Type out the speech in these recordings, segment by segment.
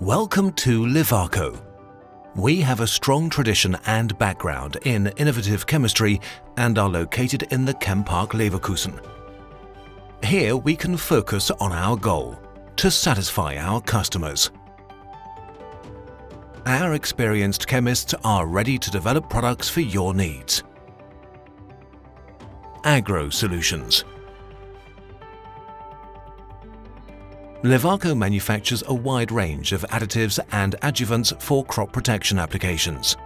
Welcome to LEVACO. We have a strong tradition and background in innovative chemistry and are located in the Chempark Leverkusen. Here we can focus on our goal, to satisfy our customers. Our experienced chemists are ready to develop products for your needs. Agro Solutions LEVACO manufactures a wide range of additives and adjuvants for crop protection applications.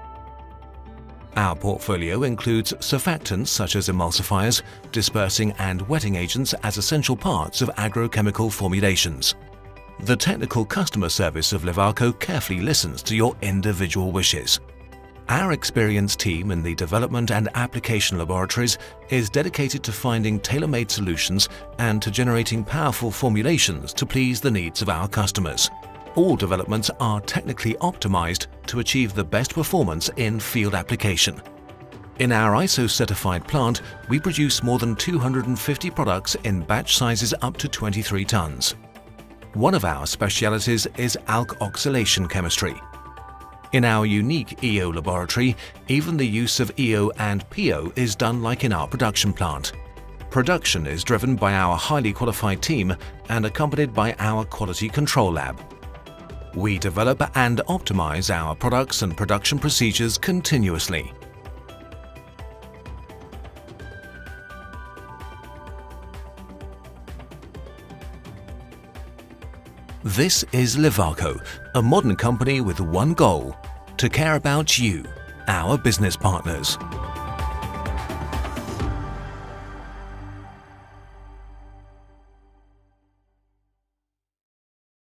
Our portfolio includes surfactants such as emulsifiers, dispersing and wetting agents as essential parts of agrochemical formulations. The technical customer service of LEVACO carefully listens to your individual wishes. Our experienced team in the development and application laboratories is dedicated to finding tailor-made solutions and to generating powerful formulations to please the needs of our customers. All developments are technically optimized to achieve the best performance in field application. In our ISO-certified plant, we produce more than 250 products in batch sizes up to 23 tons. One of our specialities is alkoxylation chemistry, in our unique EO laboratory, even the use of EO and PO is done like in our production plant. Production is driven by our highly qualified team and accompanied by our quality control lab. We develop and optimize our products and production procedures continuously. This is LEVACO, a modern company with one goal, to care about you, our business partners.